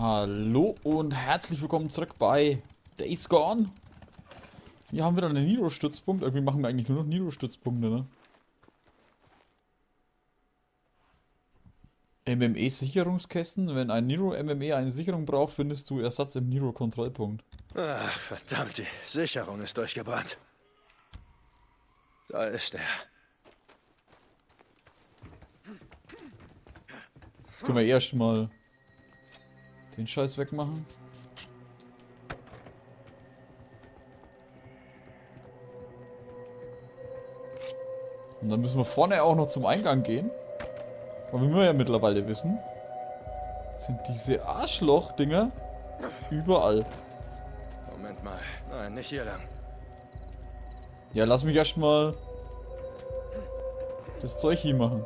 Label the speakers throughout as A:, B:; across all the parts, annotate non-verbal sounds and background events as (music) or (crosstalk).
A: Hallo und herzlich willkommen zurück bei Days Gone. Hier haben wir dann einen Niro-Stützpunkt. Irgendwie machen wir eigentlich nur noch Niro-Stützpunkte, ne? MME-Sicherungskästen. Wenn ein Niro MME eine Sicherung braucht, findest du Ersatz im Niro-Kontrollpunkt.
B: Ach, verdammt, die Sicherung ist durchgebrannt. Da ist er.
A: Jetzt können wir erst mal den Scheiß wegmachen. Und dann müssen wir vorne auch noch zum Eingang gehen. Aber wie wir ja mittlerweile wissen, sind diese Arschloch-Dinger überall.
B: Moment mal. Nein, nicht hier lang.
A: Ja, lass mich erstmal das Zeug hier machen.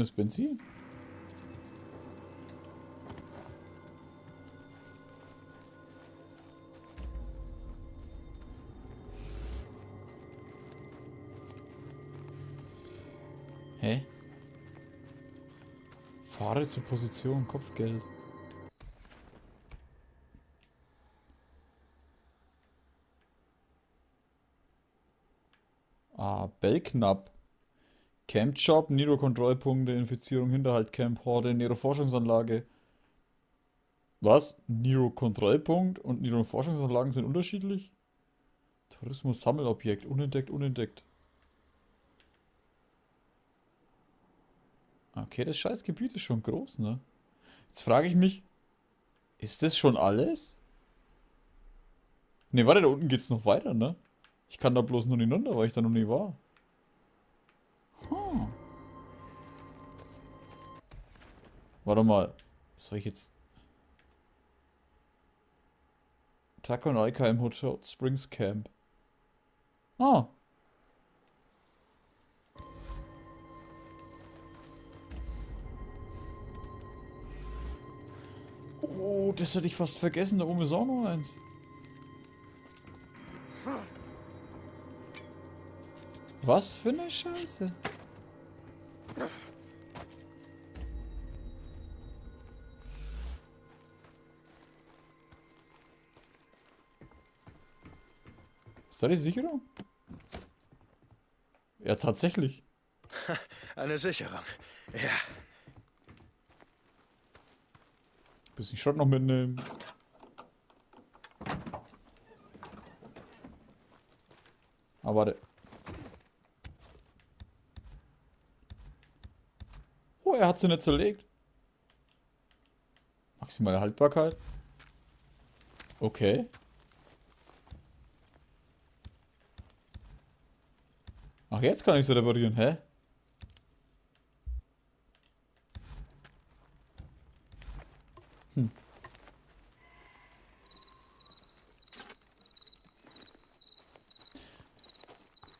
A: Ist Benzin? Hä? Fahre zur Position, Kopfgeld. Ah, Bellknapp. Camp-Job, Nero-Kontrollpunkte, Infizierung, Hinterhalt, Camp, Horde, Nero-Forschungsanlage. Was? Nero-Kontrollpunkt und Nero-Forschungsanlagen sind unterschiedlich? Tourismus-Sammelobjekt, unentdeckt, unentdeckt. Okay, das scheiß Gebiet ist schon groß, ne? Jetzt frage ich mich, ist das schon alles? Ne, warte, da unten geht's noch weiter, ne? Ich kann da bloß noch nicht runter, weil ich da noch nie war. Hm. Warte mal. Soll ich jetzt... Taco und Aika im Hotel Springs Camp. Ah. Oh, das hätte ich fast vergessen. Da oben ist auch noch eins. Was für eine Scheiße. Ist da die Sicherung? Ja, tatsächlich. (laughs)
B: Eine Sicherung. Ja.
A: Bisschen Schrott noch mitnehmen. Ah, warte. Er hat sie nicht zerlegt. Maximale Haltbarkeit. Okay. Ach, jetzt kann ich sie reparieren. Hä? Hm.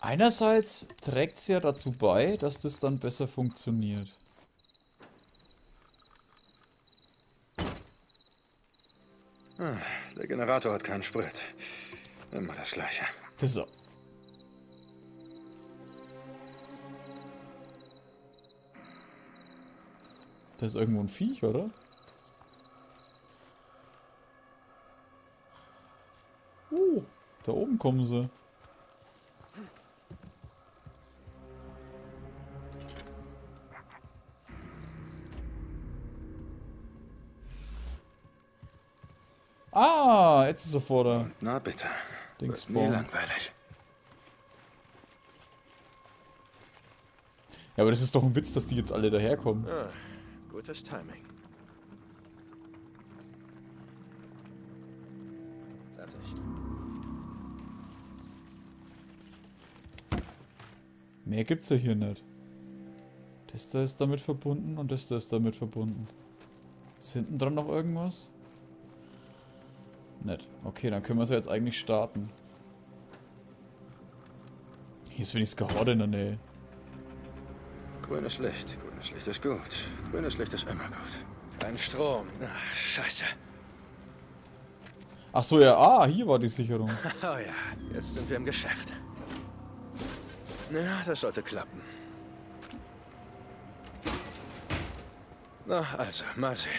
A: Einerseits trägt es ja dazu bei, dass das dann besser funktioniert.
B: Der Generator hat keinen Sprit. Immer das Gleiche.
A: Ist... Das ist irgendwo ein Viech, oder? Uh, da oben kommen sie. Ah, jetzt ist er vor der
B: Na bitte.
A: Dings
B: Wird nie langweilig.
A: Ja, aber das ist doch ein Witz, dass die jetzt alle daherkommen.
B: Ah, gutes Timing. Fertig.
A: Mehr gibt's ja hier nicht. Das da ist damit verbunden und das da ist damit verbunden. Ist hinten dran noch irgendwas? Nett. Okay, dann können wir es ja jetzt eigentlich starten. Hier ist wenigstens Gehorde in der Nähe.
B: Grünes Licht. Grünes Licht ist gut. Grünes Licht ist immer gut. Kein Strom. Ach, scheiße.
A: Ach so, ja. Ah, hier war die Sicherung. (laughs)
B: Oh ja, jetzt sind wir im Geschäft. Ja, das sollte klappen. Na, also, mal sehen.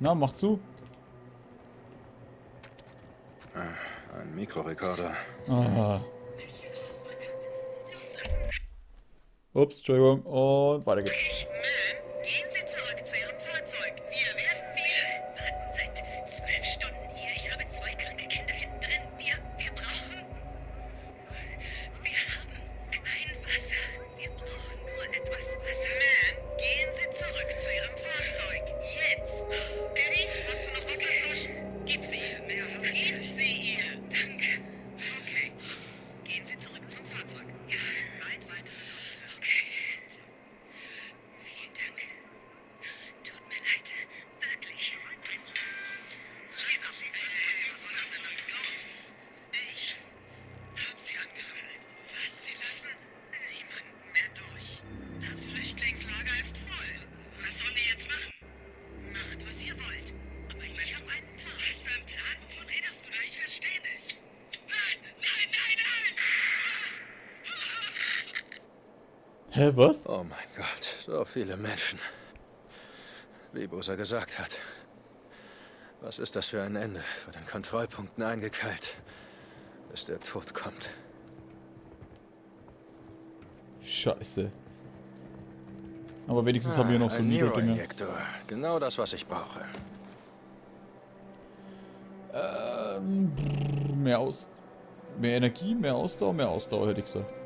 A: Na, mach zu.
B: Ein Mikrorekorder.
A: Ah. Ups, Entschuldigung. Und weiter geht's. Hä, was?
B: Oh mein Gott, so viele Menschen. Wie Bosa gesagt hat. Was ist das für ein Ende? Vor den Kontrollpunkten eingekeilt, bis der Tod kommt.
A: Scheiße. Aber wenigstens haben wir noch so
B: ein
A: Niederdinge.
B: Neuroinjektor. Genau das, was ich brauche.
A: Ähm, mehr aus... Mehr Energie, mehr Ausdauer, mehr Ausdauer, hätte ich gesagt.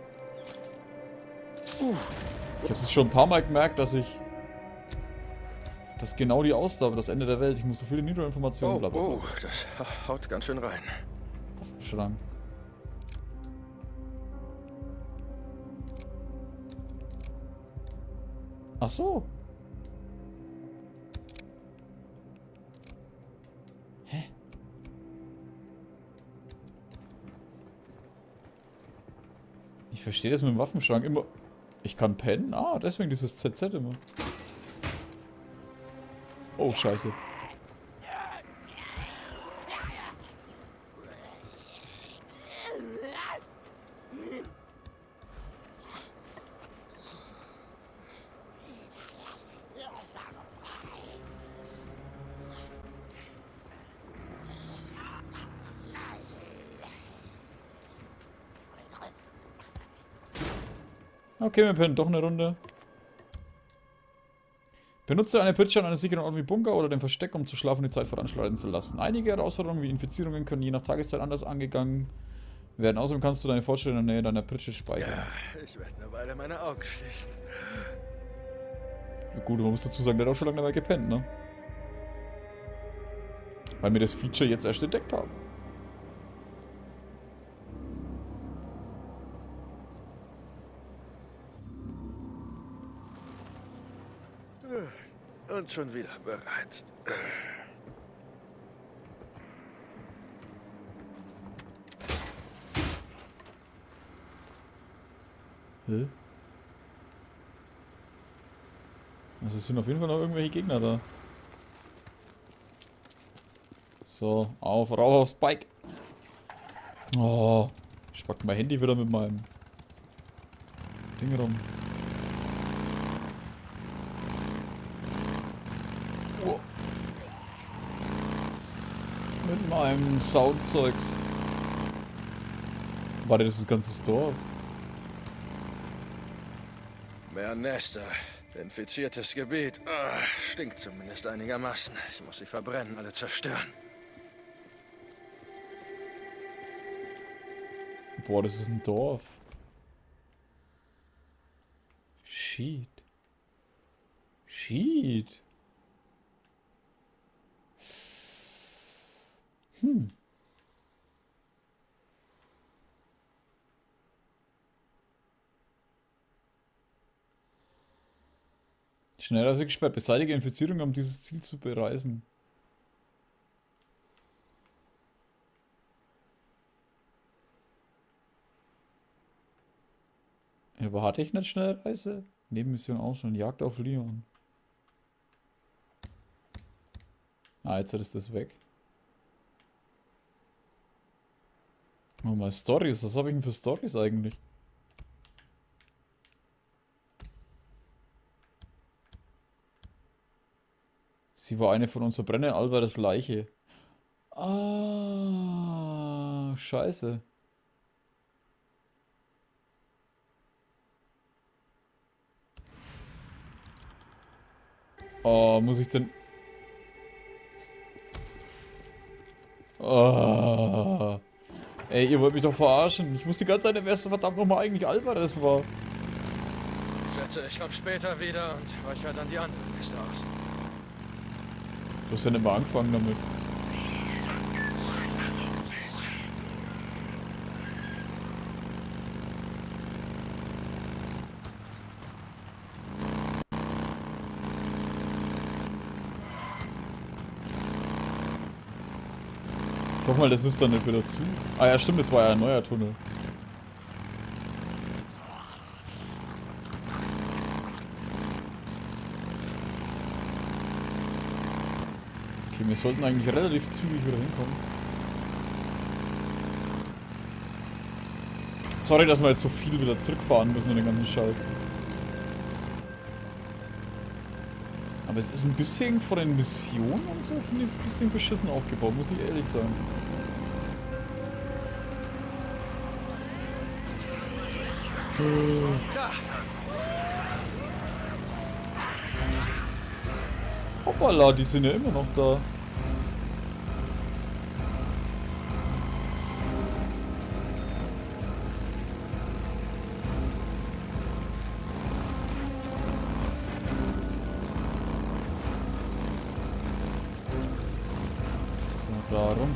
A: Ich habe es schon ein paar Mal gemerkt, dass ich... Dass genau die Ausdauer, das Ende der Welt. Ich muss so viele Nitro-Informationen,
B: Oh,
A: bla bla bla.
B: oh, das haut ganz schön rein.
A: Waffenschrank. Ach so. Hä? Ich verstehe das mit dem Waffenschrank immer. Ich kann pennen? Ah, deswegen dieses ZZ immer. Oh, scheiße. Okay, wir pennen doch eine Runde. Benutze eine Pritsche an einem sicheren Ort wie Bunker oder dem Versteck, um zu schlafen und die Zeit voranschreiten zu lassen. Einige Herausforderungen wie Infizierungen können je nach Tageszeit anders angegangen werden. Außerdem kannst du deine Fortschritte in der Nähe deiner Pritsche speichern.
B: Ja, ich werde eine Weile meine Augen schließen.
A: Ja. Gut, man muss dazu sagen, der hat auch schon lange dabei gepennt, ne? Weil wir das Feature jetzt erst entdeckt haben.
B: Und schon wieder bereit.
A: Hä? Also es sind auf jeden Fall noch irgendwelche Gegner da. So, auf, rauf aufs Bike. Oh, ich pack mein Handy wieder mit meinem Ding rum. Meinem Soundzeugs. Warte, das ist das ganze Dorf.
B: Mehr Nester. Infiziertes Gebiet. Ah, stinkt zumindest einigermaßen. Ich muss sie verbrennen, alle zerstören.
A: Boah, das ist ein Dorf. Shit. Shit. Hm. Schnellreise gesperrt. Beseitige Infizierung, um dieses Ziel zu bereisen. Aber hatte ich nicht Schnellreise? Nebenmission aus und Jagd auf Leon. Ah, jetzt ist das weg. Oh, mal Stories. Was habe ich denn für Stories eigentlich? Sie war eine von uns verbrenne Alvarez Leiche. Ah, scheiße. Oh, muss ich denn... Oh. Ey, ihr wollt mich doch verarschen. Ich wusste die ganze Zeit, wer es verdammt nochmal eigentlich Alvarez war.
B: Ich schätze, ich komme später wieder und räuchere dann die anderen Kiste aus.
A: Du hast ja nicht mal angefangen damit. Hoffe mal, das ist dann nicht wieder zu. Ah ja, stimmt, das war ja ein neuer Tunnel. Okay, wir sollten eigentlich relativ zügig wieder hinkommen. Sorry, dass wir jetzt so viel wieder zurückfahren müssen und den ganzen Scheiß. Aber es ist ein bisschen von den Missionen und so, finde ich ein bisschen beschissen aufgebaut, muss ich ehrlich sagen. Hoppala, die sind ja immer noch da.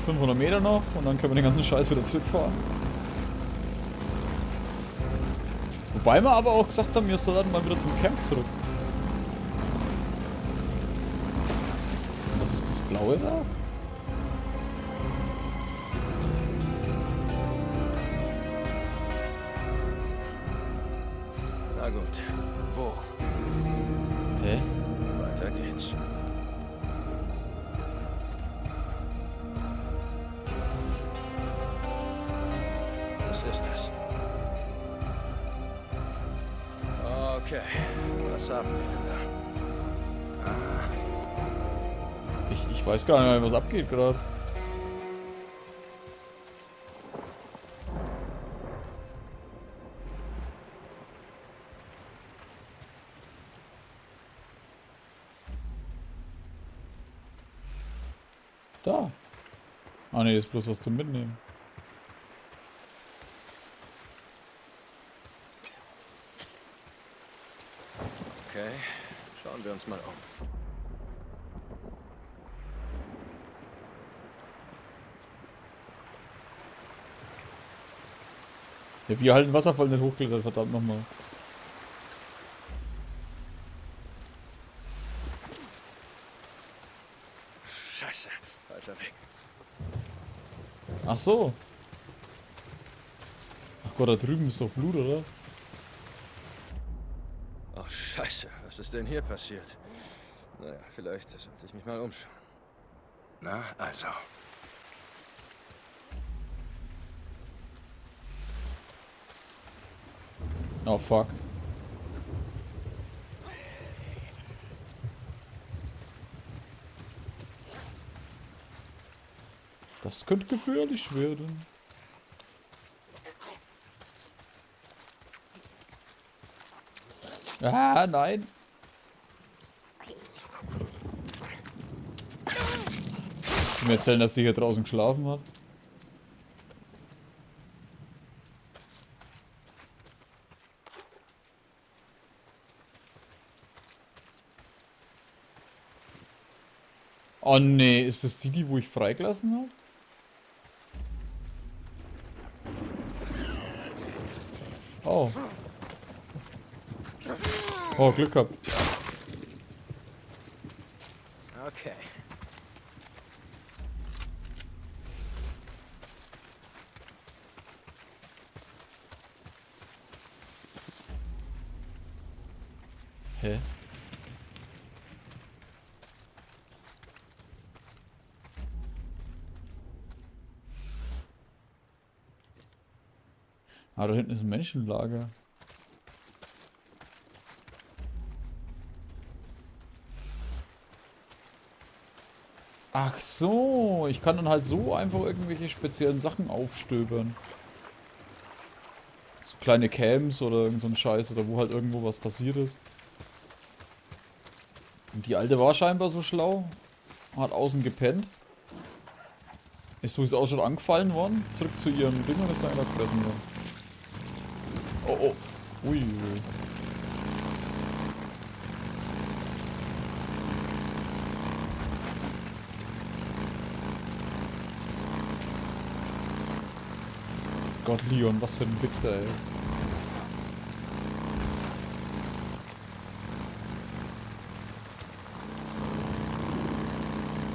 A: 500 Meter noch und dann können wir den ganzen Scheiß wieder zurückfahren. Wobei wir aber auch gesagt haben, wir sollen mal wieder zum Camp zurück. Was ist das Blaue da?
B: Na gut. Wo?
A: Hä?
B: Weiter geht's. Was? Ah,
A: Ich, ich weiß gar nicht was abgeht gerade. Da. Ah ne, ist bloß was zum Mitnehmen.
B: okay. Schauen wir uns mal um.
A: Ja, wir halten Wasserfall nicht hochklettert, verdammt nochmal.
B: Scheiße, falscher Weg.
A: Ach so. Ach Gott, da drüben ist doch Blut, oder?
B: Oh, scheiße, was ist denn hier passiert? Naja, vielleicht sollte ich mich mal umschauen. Na, also.
A: Oh fuck. Das könnte gefährlich werden. Ah, nein. Ich mir erzählen, dass die hier draußen geschlafen hat. Oh nee, ist das die, die wo ich freigelassen habe? Oh. Oh, Glück gehabt.
B: Okay.
A: Hä? Ah, da hinten ist ein Menschenlager. Ach so, ich kann dann halt so einfach irgendwelche speziellen Sachen aufstöbern. So kleine Camps oder irgend so ein Scheiß oder wo halt irgendwo was passiert ist. Und die alte war scheinbar so schlau. Hat außen gepennt. Ist sowieso auch schon angefallen worden. Zurück zu ihrem Ding und ist dann einfach gefressen worden. Oh oh. Ui. Gott, Leon, was für ein Wichser, ey.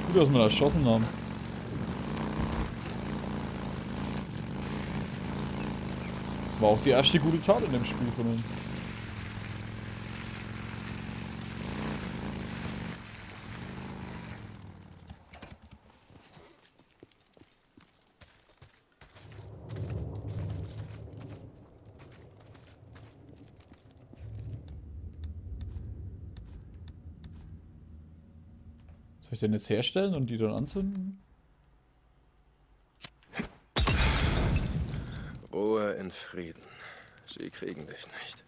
A: Gut, dass wir das erschossen haben. War auch die erste gute Tat in dem Spiel von uns. Ich den jetzt herstellen und die dann anzünden?
B: Ruhe in Frieden. Sie kriegen dich nicht.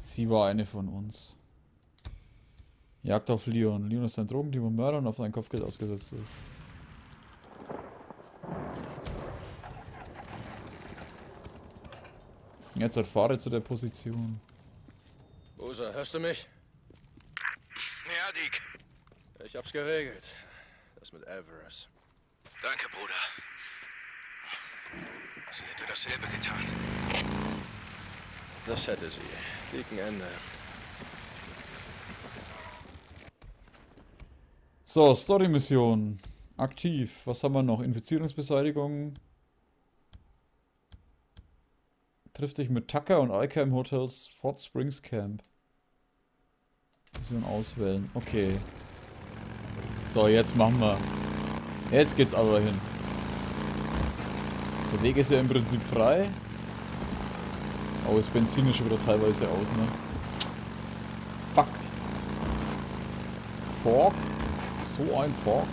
A: Sie war eine von uns. Jagd auf Leon. Leon ist ein Drogendieb und Mörder und auf ein Kopfgeld ausgesetzt ist. Jetzt halt fahre zu der Position.
B: Usa, hörst du mich? Ich hab's geregelt. Das mit Alvarez.
C: Danke, Bruder. Sie hätte dasselbe getan.
B: Das hätte sie. Gegen Ende.
A: So, Story-Mission. Aktiv. Was haben wir noch? Infizierungsbeseitigung. Trifft sich mit Tucker und Icam Hotels Hot Springs Camp. Mission auswählen. Okay. So, jetzt machen wir. Jetzt geht's aber hin. Der Weg ist ja im Prinzip frei. Oh, das Benzin ist schon wieder teilweise aus, ne? Fuck. Fork? So ein Fork?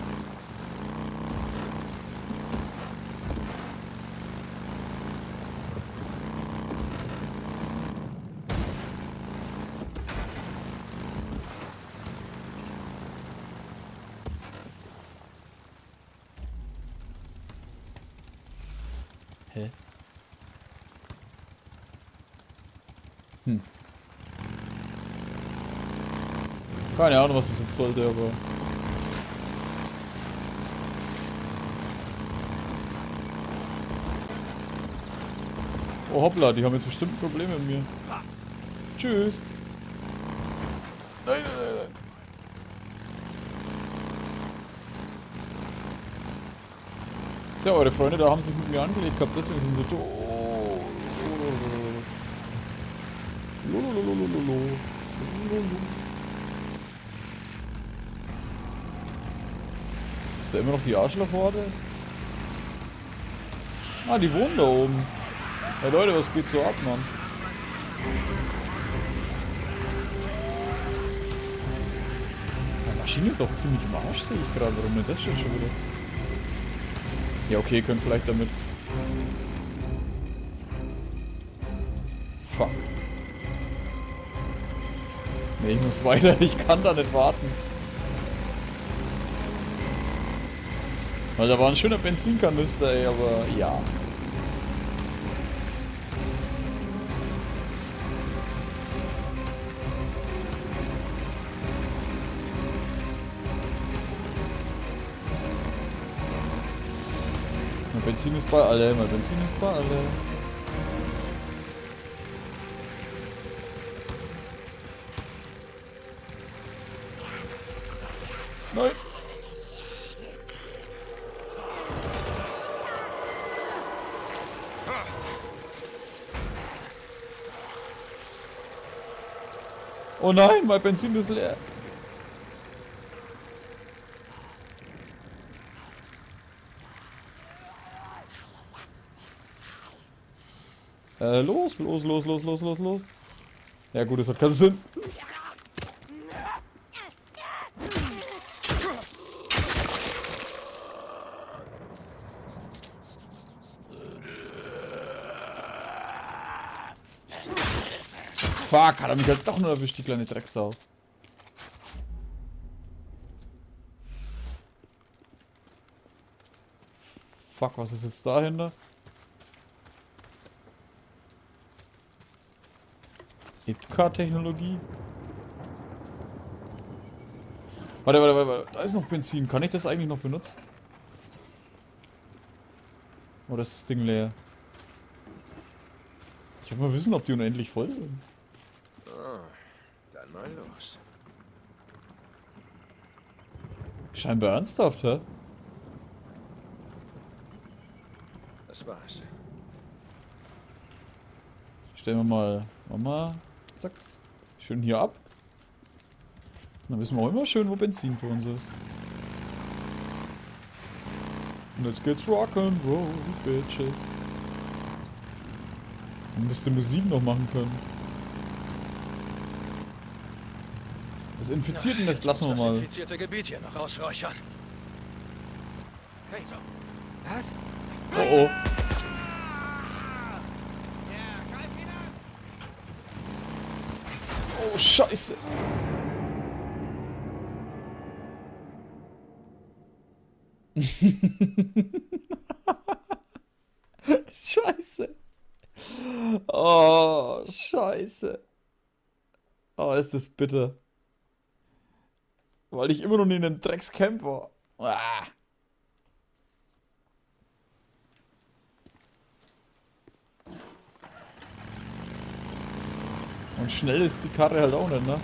A: Keine Ahnung, was das jetzt sollte, aber... Oh hoppla, die haben jetzt bestimmt ein Problem mit mir. Tschüss. Nein, nein, nein, nein. Tja, eure Freunde da haben sich mit mir angelegt gehabt, deswegen sind sie tot. Lolololololo. Ist da immer noch die Arschlochhorde? Ah, die wohnen da oben. Hey Leute, was geht so ab, Mann? Die Maschine ist auch ziemlich im Arsch, sehe ich gerade. Warum das schon wieder? Ja, okay, können vielleicht damit. Fuck. Nee, ich muss (laughs) weiter. Ich kann da nicht warten. Weil da war ein schöner Benzinkanister, ey, aber ja. Mein Benzin ist bei alle, mein Benzin ist bei alle. Oh nein, mein Benzin ist leer. Äh, los, los, los, los, los, los, los. Ja gut, das hat keinen Sinn. Fuck, hat er mich halt doch nur erwischt, die kleine Drecksau. Fuck, was ist jetzt dahinter? Ipka-Technologie? Warte, warte, warte, da ist noch Benzin. Kann ich das eigentlich noch benutzen? Oder ist das Ding leer? Ich will mal wissen, ob die unendlich voll sind.
B: Dann mal los.
A: Scheinbar ernsthaft, hä?
B: Das war's.
A: Stellen wir mal, Mama, zack, schön hier ab. Dann wissen wir auch immer schön, wo Benzin für uns ist. Und jetzt geht's Rock'n'Roll, Bitches. Man müsste Musik noch machen können. Das Infiziertennest lassen wir
B: das
A: mal.
B: infizierte Gebiet hier noch ausräuchern. Hey, was?
A: Oh oh. Oh, scheiße. (laughs) scheiße. Oh, scheiße. Oh, ist das bitter. Weil ich immer noch in einem Dreckscamp war. Ah. Und schnell ist die Karre halt auch nicht, ne?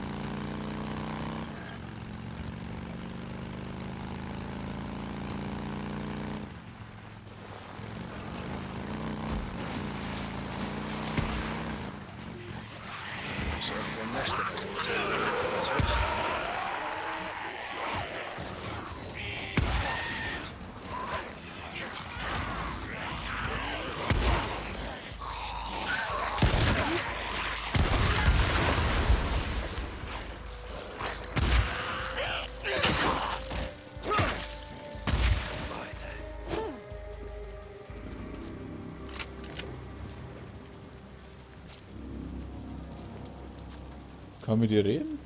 A: Kann mit dir reden?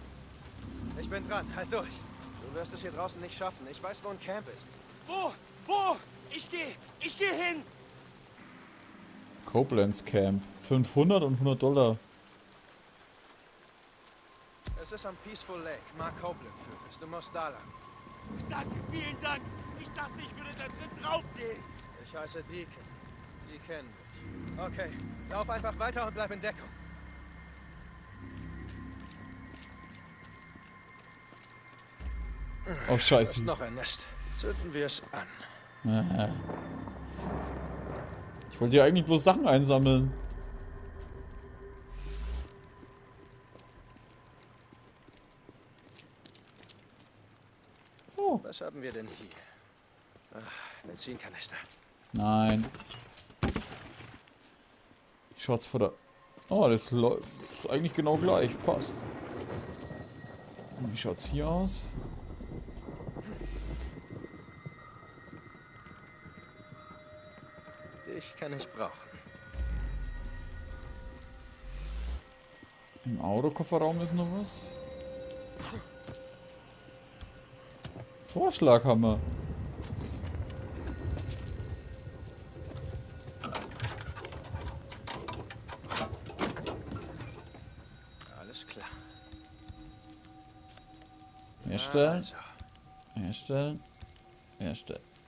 B: Ich bin dran, halt durch. Du wirst es hier draußen nicht schaffen. Ich weiß, wo ein Camp ist.
D: Wo? Wo? Ich gehe. Ich gehe hin.
A: Koblenz Camp. 500 und 100 Dollar.
B: Es ist am Peaceful Lake. Mark Copeland führt es. Du musst da lang.
D: Danke, vielen Dank. Ich dachte, ich würde da drin draufgehen.
B: Ich heiße Deacon. Die kennen mich. Okay, lauf einfach weiter und bleib in Deckung.
A: Oh,
B: Da ist
A: scheiße.
B: noch ein Nest. Zünden wir es an.
A: Ich wollte ja eigentlich bloß Sachen einsammeln. Oh,
B: Was haben wir denn hier? Ach, Benzinkanister.
A: nein. Shots vor der... Oh, das läu- ist eigentlich genau gleich. Passt. Wie schaut's hier aus?
B: Dich kann ich brauchen.
A: Im Autokofferraum ist noch was. Vorschlaghammer.
B: Alles klar.
A: Herstellen.
B: Also,
A: Herstellen. Herstellen.